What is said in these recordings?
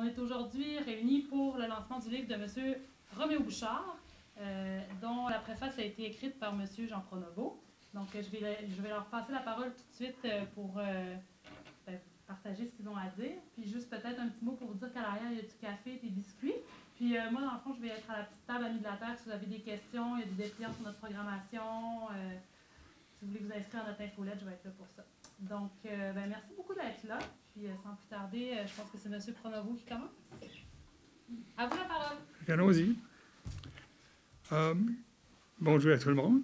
On est aujourd'hui réunis pour le lancement du livre de M. Roméo Bouchard, euh, dont la préface a été écrite par M. Jean Pronovo. Donc, je vais, leur passer la parole tout de suite euh, pour euh, ben, partager ce qu'ils ont à dire. Puis juste peut-être un petit mot pour dire qu'à l'arrière, il y a du café et des biscuits. Puis moi, dans le fond, je vais être à la petite table amis de la Terre si vous avez des questions. Il y a des dépliants sur notre programmation. si vous voulez vous inscrire à notre infolette, je vais être là pour ça. Donc, ben, merci beaucoup d'être là. Puis euh, sans plus tarder, euh, je pense que c'est M. Pronovo qui commence. À vous la parole. Allons-y. Euh, bonjour à tout le monde.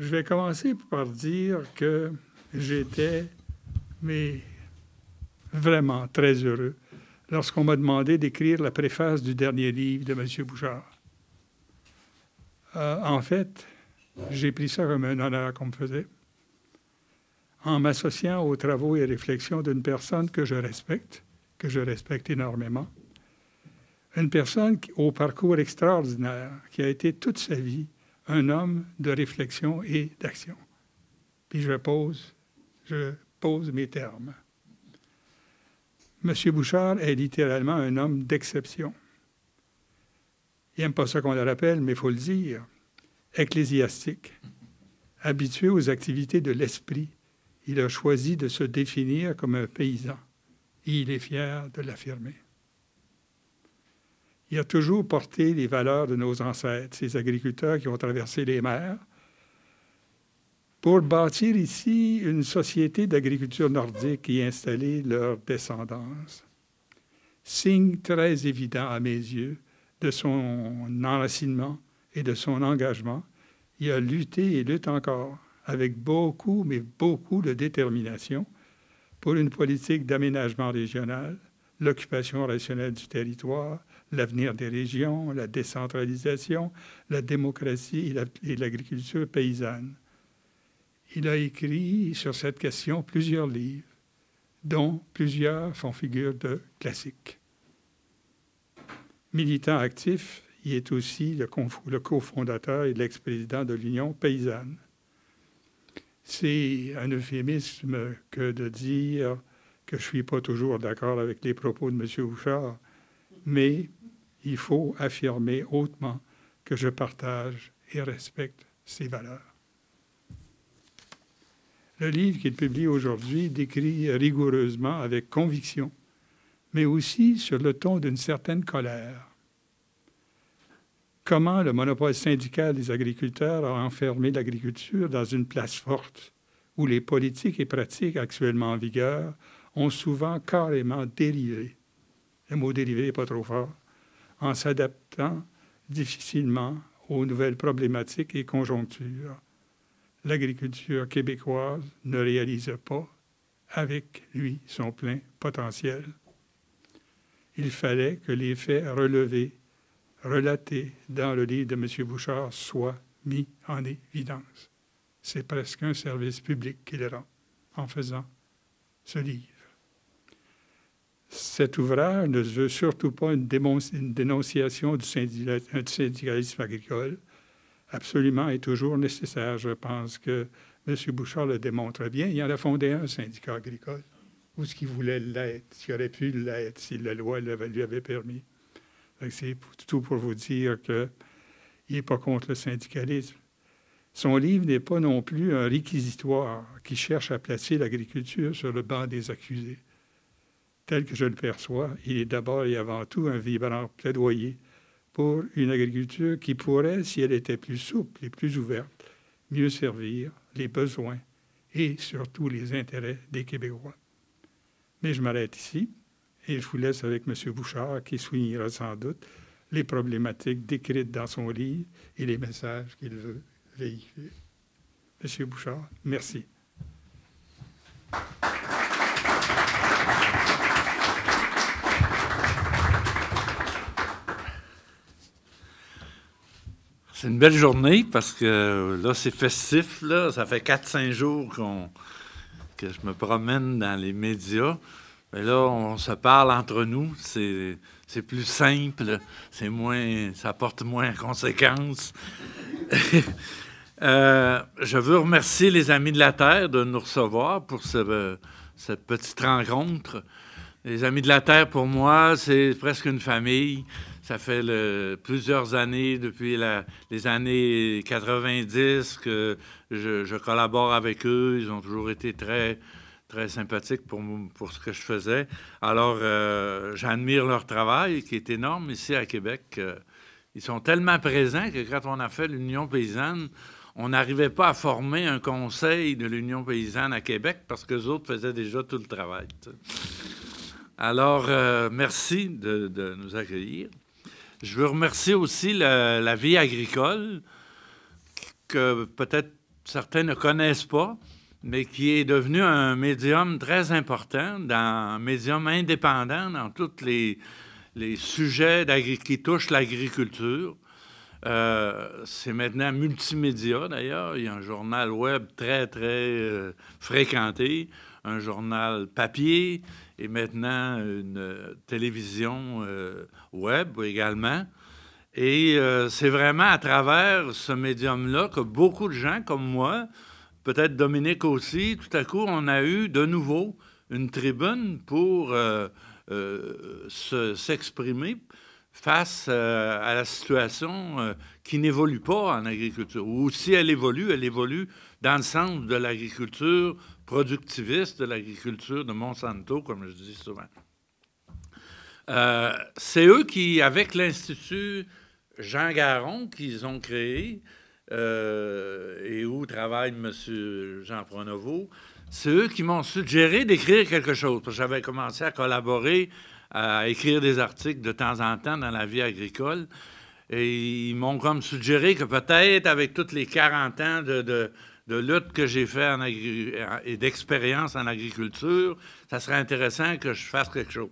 Je vais commencer par dire que j'étais, mais vraiment très heureux lorsqu'on m'a demandé d'écrire la préface du dernier livre de M. Bouchard. en fait, j'ai pris ça comme un honneur qu'on me faisait en m'associant aux travaux et réflexions d'une personne que je respecte, que je respecte énormément. Une personne au parcours extraordinaire, qui a été toute sa vie un homme de réflexion et d'action. Puis je pose, je pose mes termes. M. Bouchard est littéralement un homme d'exception. Il n'aime pas ça qu'on le rappelle, mais il faut le dire. Ecclésiastique, habitué aux activités de l'esprit, il a choisi de se définir comme un paysan et il est fier de l'affirmer. Il a toujours porté les valeurs de nos ancêtres, ces agriculteurs qui ont traversé les mers, pour bâtir ici une société d'agriculture nordique et installer leur descendance. Signe très évident à mes yeux de son enracinement et de son engagement, il a lutté et lutte encore avec beaucoup, mais beaucoup de détermination pour une politique d'aménagement régional, l'occupation rationnelle du territoire, l'avenir des régions, la décentralisation, la démocratie et l'agriculture paysanne. Il a écrit sur cette question plusieurs livres, dont plusieurs font figure de classiques. Militant actif, il est aussi le cofondateur et l'ex-président de l'Union paysanne. C'est un euphémisme que de dire que je ne suis pas toujours d'accord avec les propos de M. Bouchard, mais il faut affirmer hautement que je partage et respecte ses valeurs. Le livre qu'il publie aujourd'hui décrit rigoureusement, avec conviction, mais aussi sur le ton d'une certaine colère, comment le monopole syndical des agriculteurs a enfermé l'agriculture dans une place forte où les politiques et pratiques actuellement en vigueur ont souvent carrément dérivé. Le mot dérivé n'est pas trop fort. En s'adaptant difficilement aux nouvelles problématiques et conjonctures. L'agriculture québécoise ne réalise pas avec lui son plein potentiel. Il fallait que les faits relevés relaté dans le livre de M. Bouchard soit mis en évidence. C'est presque un service public qu'il rend en faisant ce livre. Cet ouvrage ne veut surtout pas une, dénonciation du syndicalisme agricole, absolument et toujours nécessaire. Je pense que M. Bouchard le démontre bien. Il en a fondé un syndicat agricole, ou ce qu'il voulait l'être, ce qui aurait pu l'être si la loi lui avait permis. C'est tout pour vous dire qu'il n'est pas contre le syndicalisme. Son livre n'est pas non plus un réquisitoire qui cherche à placer l'agriculture sur le banc des accusés. Tel que je le perçois, il est d'abord et avant tout un vibrant plaidoyer pour une agriculture qui pourrait, si elle était plus souple et plus ouverte, mieux servir les besoins et surtout les intérêts des Québécois. Mais je m'arrête ici. Et je vous laisse avec M. Bouchard qui soulignera sans doute les problématiques décrites dans son livre et les messages qu'il veut véhiculer. M. Bouchard, merci. C'est une belle journée parce que là, c'est festif. Là. Ça fait 4-5 jours que je me promène dans les médias. Mais là, on se parle entre nous. C'est plus simple. C'est moins. Ça porte moins conséquences. Euh, je veux remercier les Amis de la Terre de nous recevoir pour cette petite rencontre. Les Amis de la Terre, pour moi, c'est presque une famille. Ça fait plusieurs années, depuis les années 90, que je, collabore avec eux. Ils ont toujours été très, très sympathiques pour, pour ce que je faisais. Alors, euh, j'admire leur travail, qui est énorme ici à Québec. Euh, ils sont tellement présents que quand on a fait l'Union paysanne, on n'arrivait pas à former un conseil de l'Union paysanne à Québec parce que les autres faisaient déjà tout le travail. Alors, euh, merci de, nous accueillir. Je veux remercier aussi la, vie agricole, que peut-être certains ne connaissent pas, mais qui est devenu un médium très important, dans, un médium indépendant dans tous les, sujets qui touchent l'agriculture. Euh, c'est maintenant multimédia, d'ailleurs. Il y a un journal web très, très euh, fréquenté, un journal papier et maintenant une télévision euh, web également. Et c'est vraiment à travers ce médium-là que beaucoup de gens comme moi, peut-être Dominique aussi, tout à coup, on a eu de nouveau une tribune pour s'exprimer face euh, à la situation euh, qui n'évolue pas en agriculture. Ou si elle évolue, elle évolue dans le sens de l'agriculture productiviste, de l'agriculture de Monsanto, comme je dis souvent. Euh, c'est eux qui, avec l'Institut Jean Garon, qu'ils ont créé, et où travaille M. Jean Pronovo, c'est eux qui m'ont suggéré d'écrire quelque chose. J'avais commencé à collaborer à écrire des articles de temps en temps dans la vie agricole. Et ils m'ont comme suggéré que peut-être avec toutes les 40 ans de, lutte que j'ai fait en et d'expérience en agriculture, ça serait intéressant que je fasse quelque chose.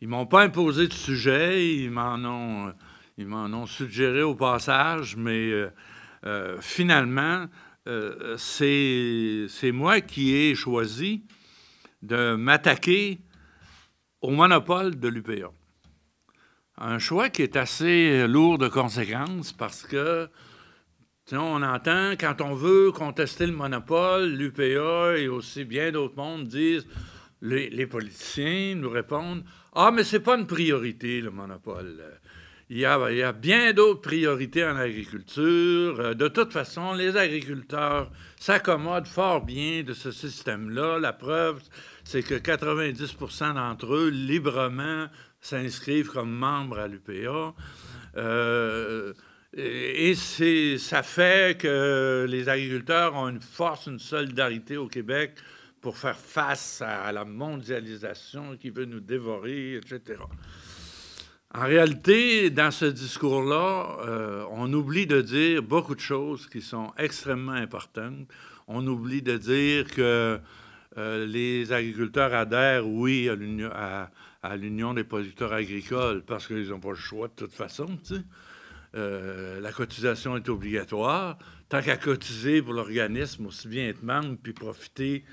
Ils m'ont pas imposé de sujet, ils m'en ont, ils m'en ont suggéré au passage, mais euh, euh, finalement, euh, c'est moi qui ai choisi de m'attaquer au monopole de l'UPA. Un choix qui est assez lourd de conséquences parce que on entend quand on veut contester le monopole, l'UPA et aussi bien d'autres mondes disent les, politiciens nous répondent Ah, mais c'est pas une priorité, le monopole. Il y a, bien d'autres priorités en agriculture. De toute façon, les agriculteurs s'accommodent fort bien de ce système-là. La preuve, c'est que 90% d'entre eux, librement, s'inscrivent comme membres à l'UPA. Euh, et ça fait que les agriculteurs ont une force, une solidarité au Québec pour faire face à la mondialisation qui veut nous dévorer, etc. En réalité, dans ce discours-là, euh, on oublie de dire beaucoup de choses qui sont extrêmement importantes. On oublie de dire que euh, les agriculteurs adhèrent, oui, à l'Union des producteurs agricoles parce qu'ils n'ont pas le choix de toute façon. Euh, la cotisation est obligatoire. Tant qu'à cotiser pour l'organisme, aussi bien être membre puis profiter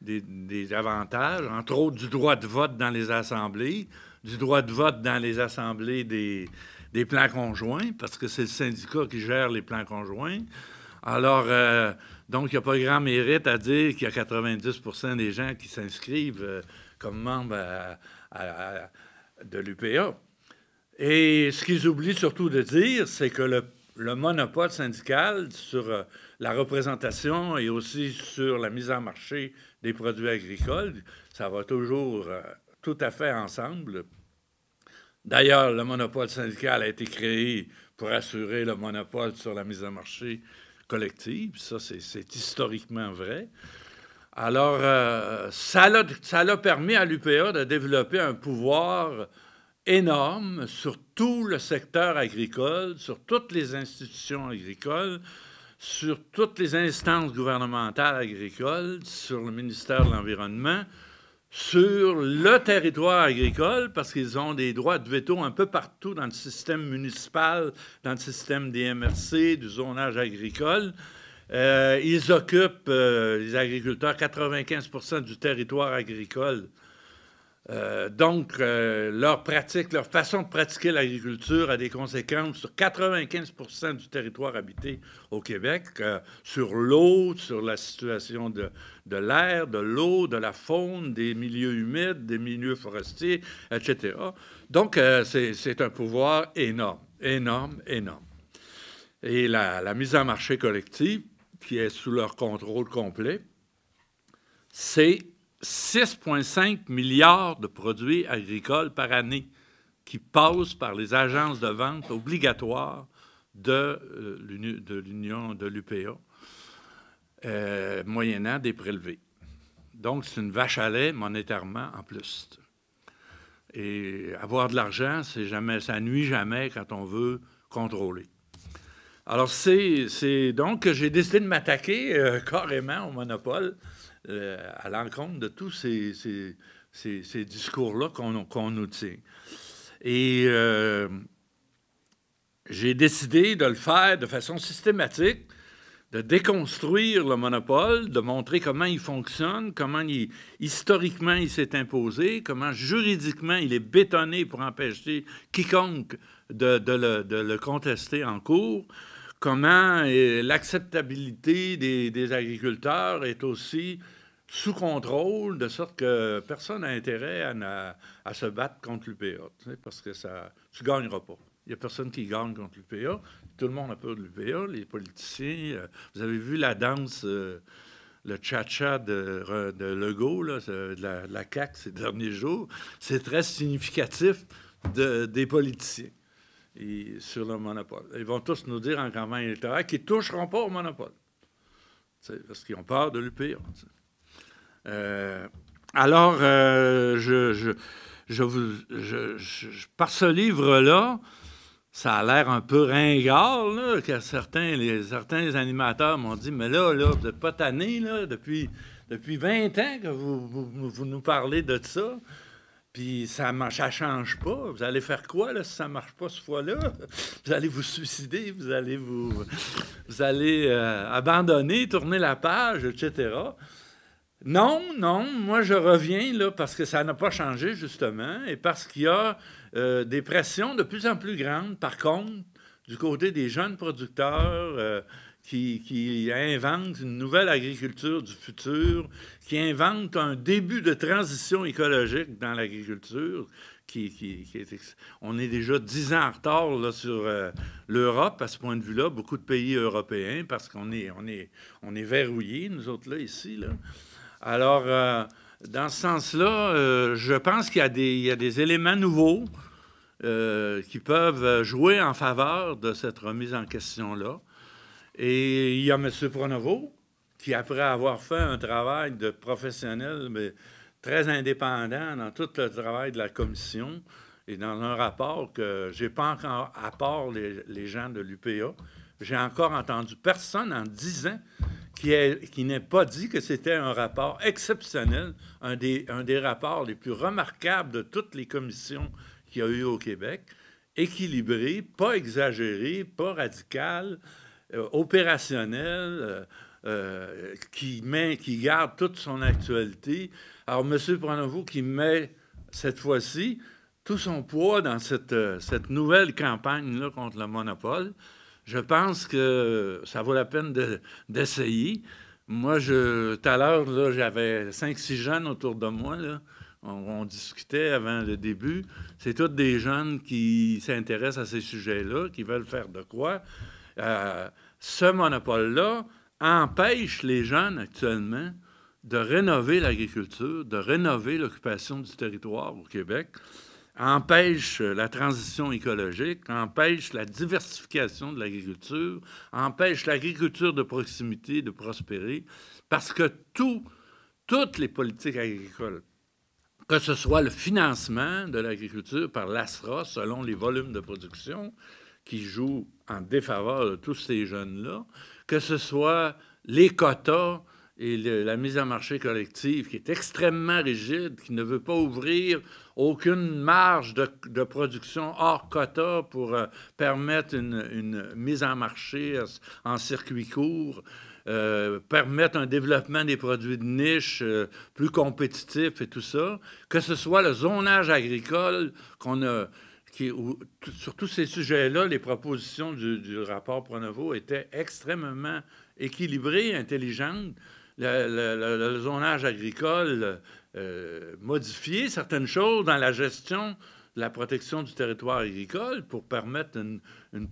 des, avantages, entre autres du droit de vote dans les assemblées, du droit de vote dans les assemblées des, plans conjoints, parce que c'est le syndicat qui gère les plans conjoints. Alors, euh, donc, il n'y a pas grand mérite à dire qu'il y a 90% des gens qui s'inscrivent euh, comme membres de l'UPA. Et ce qu'ils oublient surtout de dire, c'est que le, monopole syndical sur euh, la représentation et aussi sur la mise en marché des produits agricoles, ça va toujours euh, tout à fait ensemble. D'ailleurs, le monopole syndical a été créé pour assurer le monopole sur la mise en marché collective. Ça, c'est historiquement vrai. Alors, euh, ça l'a permis à l'UPA de développer un pouvoir énorme sur tout le secteur agricole, sur toutes les institutions agricoles, sur toutes les instances gouvernementales agricoles, sur le ministère de l'Environnement, sur le territoire agricole parce qu'ils ont des droits de veto un peu partout dans le système municipal, dans le système des MRC, du zonage agricole. Euh, ils occupent, euh, les agriculteurs, 95 du territoire agricole. Euh, donc, euh, leur pratique, leur façon de pratiquer l'agriculture a des conséquences sur 95% du territoire habité au Québec, euh, sur l'eau, sur la situation de, l'air, de l'eau, de la faune, des milieux humides, des milieux forestiers, etc. Donc, c'est un pouvoir énorme, énorme, énorme. Et la, la mise en marché collective, qui est sous leur contrôle complet, c'est 6,5 milliards de produits agricoles par année qui passent par les agences de vente obligatoires de euh, l'Union de l'UPA, euh, moyennant des prélevés. Donc, c'est une vache à lait monétairement en plus. Et avoir de l'argent, ça nuit jamais quand on veut contrôler. Alors, c'est donc que j'ai décidé de m'attaquer euh, carrément au monopole euh, à l'encontre de tous ces, discours-là qu'on nous tient. Et euh, j'ai décidé de le faire de façon systématique, de déconstruire le monopole, de montrer comment il fonctionne, comment il, historiquement il s'est imposé, comment juridiquement il est bétonné pour empêcher quiconque de, le, de le, contester en cours, comment euh, l'acceptabilité des, agriculteurs est aussi sous contrôle, de sorte que personne n'a intérêt à, se battre contre l'UPA, parce que ça, tu ne gagneras pas. Il n'y a personne qui gagne contre l'UPA. Tout le monde a peur de l'UPA, les politiciens. Euh, vous avez vu la danse, euh, le cha-cha de, Legault, de, la, de, la, CAQ ces derniers jours. C'est très significatif des politiciens sur le monopole. Ils vont tous nous dire en campagne électorale qu'ils ne toucheront pas au monopole. Parce qu'ils ont peur de l'UPA. Euh, alors, euh, je, je, par ce livre-là, ça a l'air un peu ringard, là, que certains, certains animateurs m'ont dit, mais là, là vous n'êtes pas tanné, depuis, depuis 20 ans que vous, vous, nous parlez de ça. Puis ça ne change pas. Vous allez faire quoi là, si ça ne marche pas ce fois-là? Vous allez vous suicider, vous allez vous, vous allez euh, abandonner, tourner la page, etc. Non, non, moi je reviens là parce que ça n'a pas changé justement et parce qu'il y a euh, des pressions de plus en plus grandes, par contre, du côté des jeunes producteurs euh, qui, inventent une nouvelle agriculture du futur, qui inventent un début de transition écologique dans l'agriculture. On est déjà dix ans en retard sur euh, l'Europe à ce point de vue-là, beaucoup de pays européens, parce qu'on est, verrouillés, nous autres, là, ici. Alors, euh, dans ce sens-là, euh, je pense qu'il y, a des éléments nouveaux qui peuvent jouer en faveur de cette remise en question-là. Et il y a M. Pronovo, qui, après avoir fait un travail de professionnel, mais très indépendant dans tout le travail de la commission, et dans un rapport que je n'ai pas encore, à part les, gens de l'UPA, j'ai encore entendu personne en dix ans qui, n'est pas dit que c'était un rapport exceptionnel, un des, un des rapports les plus remarquables de toutes les commissions qu'il y a eu au Québec, équilibré, pas exagéré, pas radical, opérationnel, euh, euh, qui, garde toute son actualité. Alors, M. Pronovo qui met cette fois-ci tout son poids dans cette, nouvelle campagne-là contre le monopole je pense que ça vaut la peine d'essayer. moi, tout à l'heure, j'avais 5-6 jeunes autour de moi. Là. On, discutait avant le début. C'est tous des jeunes qui s'intéressent à ces sujets-là, qui veulent faire de quoi. Euh, ce monopole-là empêche les jeunes actuellement de rénover l'agriculture, de rénover l'occupation du territoire au Québec empêche la transition écologique, empêche la diversification de l'agriculture, empêche l'agriculture de proximité de prospérer, parce que tout, toutes les politiques agricoles, que ce soit le financement de l'agriculture par l'ASRA selon les volumes de production, qui jouent en défaveur de tous ces jeunes-là, que ce soit les quotas et la mise en marché collective qui est extrêmement rigide, qui ne veut pas ouvrir aucune marge de, production hors quota pour euh, permettre une, mise en marché en circuit court. euh, permettre un développement des produits de niche euh, plus compétitifs et tout ça, que ce soit le zonage agricole qu'on a. Sur tous ces sujets-là, les propositions du, rapport Pronovo étaient extrêmement équilibrées, intelligentes. Le, zonage agricole euh, certaines choses dans la gestion la protection du territoire agricole pour permettre euh, un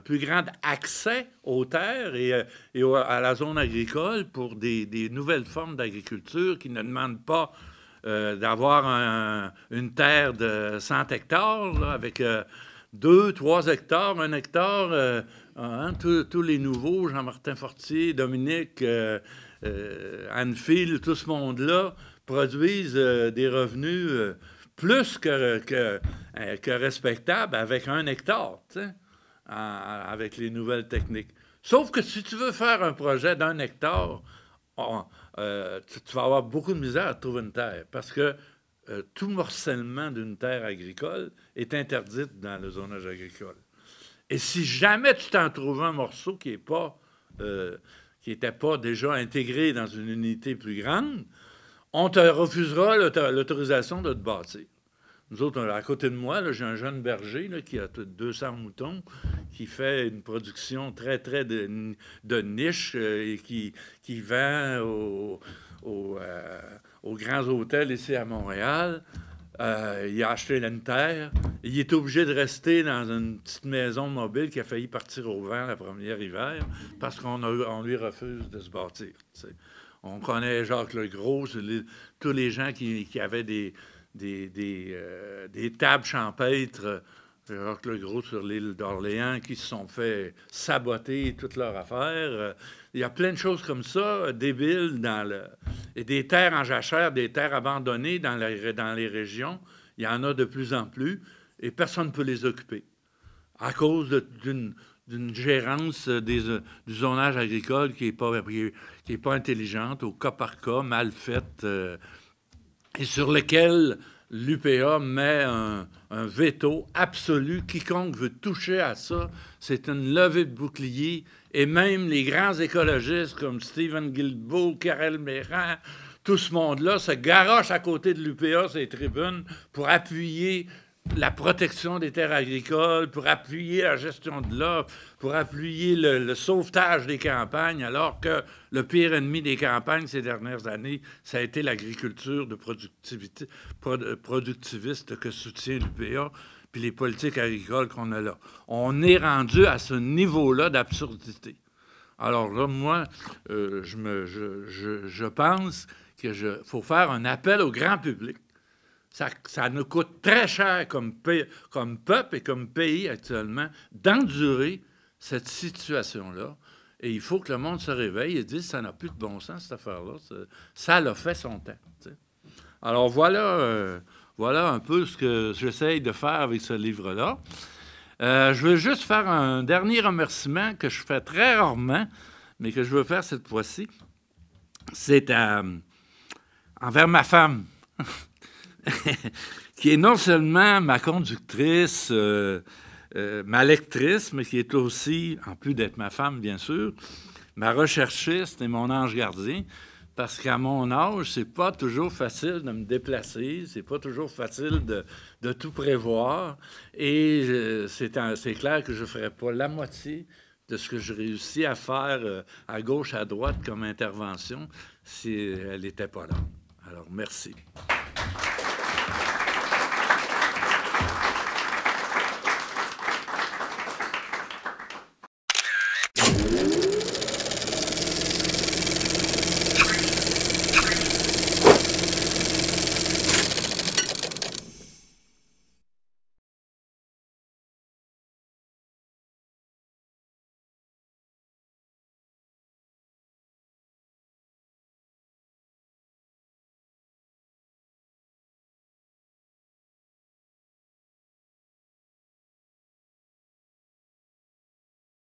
plus grand accès aux terres et, euh, à la zone agricole pour des, nouvelles formes d'agriculture qui ne demandent pas euh, d'avoir une terre de 100 hectares avec 2, 3 hectares, 1 hectare. Hein, tous les nouveaux, Jean-Martin Fortier, Dominique, Anne-Phil, tout ce monde-là produisent des revenus plus que, que, euh, que respectable avec un hectare, avec les nouvelles techniques. Sauf que si tu veux faire un projet d'un hectare, euh, tu, vas avoir beaucoup de misère à trouver une terre parce que euh, tout morcellement d'une terre agricole est interdite dans le zonage agricole. Et si jamais tu t'en trouves un morceau qui n'est pas qui n'était pas déjà intégré dans une unité plus grande, on te refusera l'autorisation de te bâtir. Nous autres, à côté de moi, j'ai un jeune berger qui a 200 moutons, qui fait une production très, très de, niche euh, et qui, qui vend euh, aux grands hôtels ici à Montréal. Euh, il a acheté une terre. Il est obligé de rester dans une petite maison mobile qui a failli partir au vent la première hiver parce qu'on on lui refuse de se bâtir. On connaît Jacques Legros, tous les gens qui, avaient des, des, euh, des, tables champêtres, Jacques Legros sur l'île d'Orléans, qui se sont fait saboter toute leur affaire. Il y a plein de choses comme ça, débiles, dans le, et des terres en jachère, des terres abandonnées dans, dans les régions. Il y en a de plus en plus, et personne ne peut les occuper à cause d'une gérance des, du zonage agricole qui n'est pas, pas intelligente, au cas par cas, mal faite, euh, et sur lequel l'UPA met un, un, veto absolu. Quiconque veut toucher à ça, c'est une levée de bouclier. Et même les grands écologistes comme Stephen Guilbeault, Karel Méran, tout ce monde-là se garoche à côté de l'UPA, ces tribunes, pour appuyer la protection des terres agricoles, pour appuyer la gestion de l'eau, pour appuyer le, sauvetage des campagnes, alors que le pire ennemi des campagnes ces dernières années, ça a été l'agriculture de productivité, productiviste que soutient l'UPA, puis les politiques agricoles qu'on a là. On est rendu à ce niveau-là d'absurdité. Alors là, moi, euh, je, me, je pense qu'il faut faire un appel au grand public ça, nous coûte très cher comme, peuple et comme pays actuellement d'endurer cette situation-là. Et il faut que le monde se réveille et dise ça n'a plus de bon sens, cette affaire-là. Ça l'a fait son temps. Alors voilà, euh, voilà un peu ce que j'essaye de faire avec ce livre-là. Euh, je veux juste faire un dernier remerciement que je fais très rarement, mais que je veux faire cette fois-ci. C'est envers ma femme. qui est non seulement ma conductrice, euh, euh, ma lectrice, mais qui est aussi, en plus d'être ma femme, bien sûr, ma recherchiste et mon ange gardien. Parce qu'à mon âge, c'est pas toujours facile de me déplacer, c'est pas toujours facile de, tout prévoir. Et euh, c'est clair que je ne ferai pas la moitié de ce que je réussis à faire à gauche, à droite comme intervention si elle n'était pas là. Alors, merci.